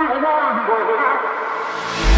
I want to go back.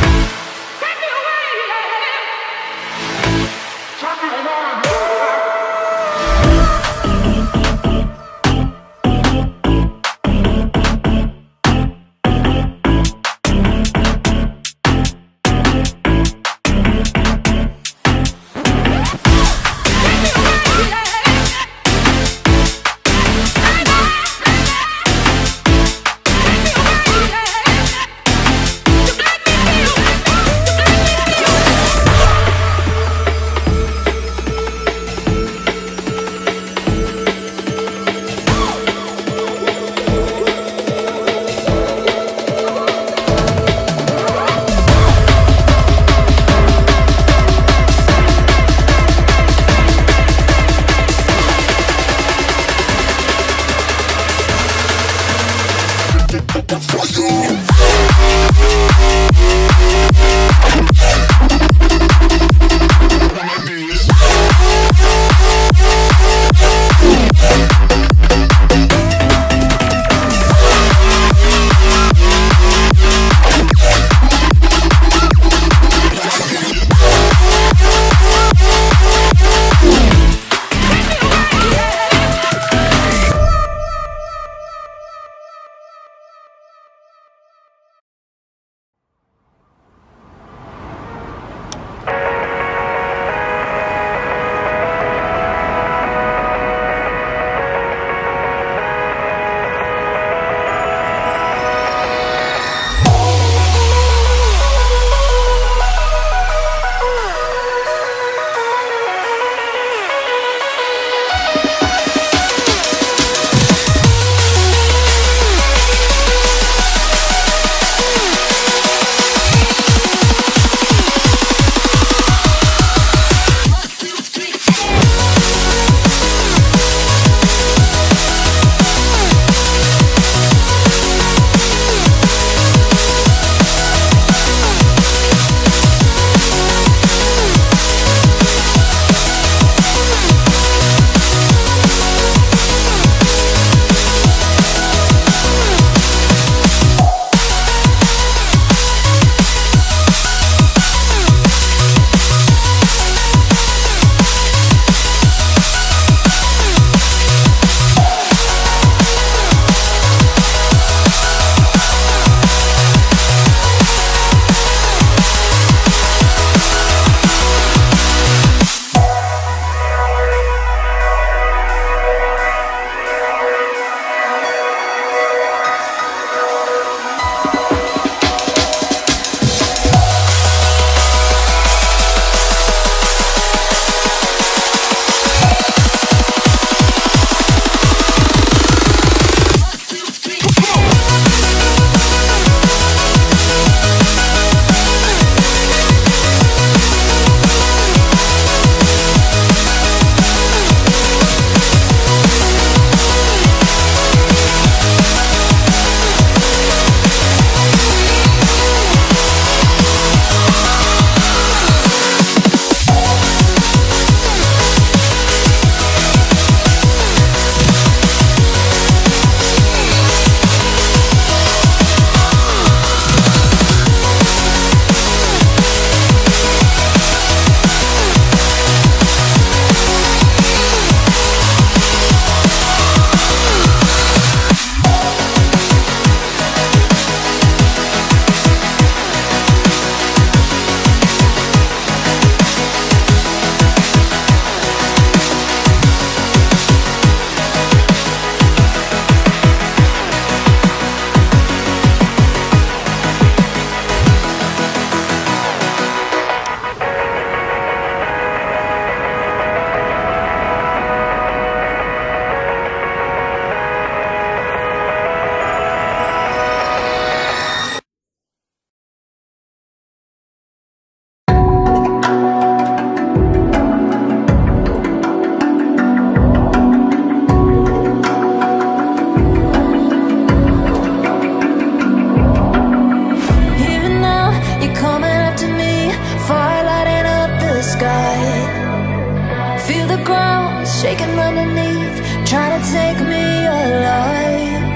Shaking underneath, trying to take me alive